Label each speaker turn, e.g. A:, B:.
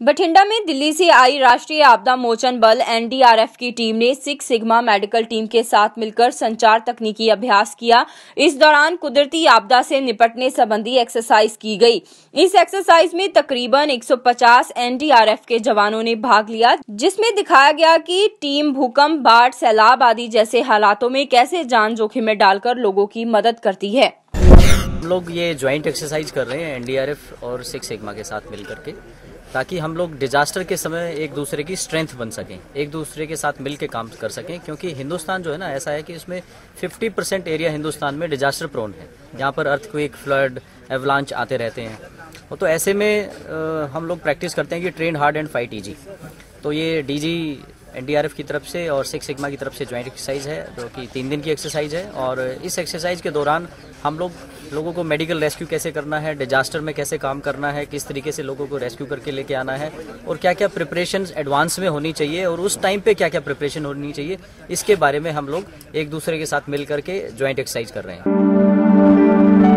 A: बठिंडा में दिल्ली से आई राष्ट्रीय आपदा मोचन बल एनडीआरएफ की टीम ने सिक्स सिग्मा मेडिकल टीम के साथ मिलकर संचार तकनीकी अभ्यास किया। इस दौरान कुदरती आपदा से निपटने संबंधी एक्सरसाइज की गई। इस एक्सरसाइज में तकरीबन 150 एनडीआरएफ के जवानों ने भाग लिया, जिसमें दिखाया गया कि टीम भूकंप, बाढ़, सैलाब आदि जैसे हालातों में कैसे जान जोखिम में डालकर लोगों की मदद करती है।
B: हम लोग ये ज्वाइंट एक्सरसाइज कर रहे हैं एनडीआरएफ और सिक्स सिग्मा के साथ मिल करके ताकि हम लोग डिजास्टर के समय एक दूसरे की स्ट्रेंथ बन सकें एक दूसरे के साथ मिल के काम कर सकें क्योंकि हिंदुस्तान जो है ना ऐसा है कि इसमें 50 परसेंट एरिया हिंदुस्तान में डिजास्टर प्रोन है। जहाँ पर अर्थक्विक फ्लड एवलांच आते रहते हैं। तो ऐसे में आ, हम लोग प्रैक्टिस करते हैं कि train hard and fight easy तो ये डीजी एनडीआरएफ की तरफ़ से और सिक्स सिग्मा की तरफ़ से ज्वाइंट एक्सरसाइज है जो कि तीन दिन की एक्सरसाइज है। और इस एक्सरसाइज के दौरान हम लोग लोगों को मेडिकल रेस्क्यू कैसे करना है, डिजास्टर में कैसे काम करना है, किस तरीके से लोगों को रेस्क्यू करके लेके आना है, और क्या क्या प्रिपरेशन एडवांस में होनी चाहिए, और उस टाइम पे क्या क्या प्रिपरेशन होनी चाहिए, इसके बारे में हम लोग एक दूसरे के साथ मिल करके ज्वाइंट एक्सरसाइज कर रहे हैं।